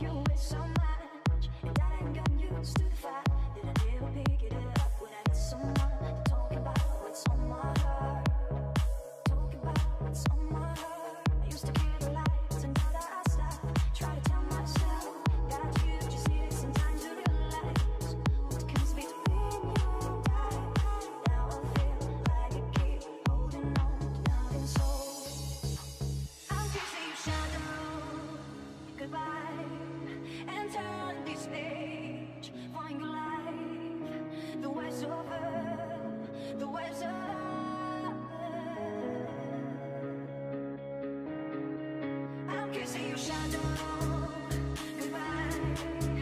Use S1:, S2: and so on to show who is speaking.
S1: you with so much and I ain't got used to the I can see your shadow. Goodbye.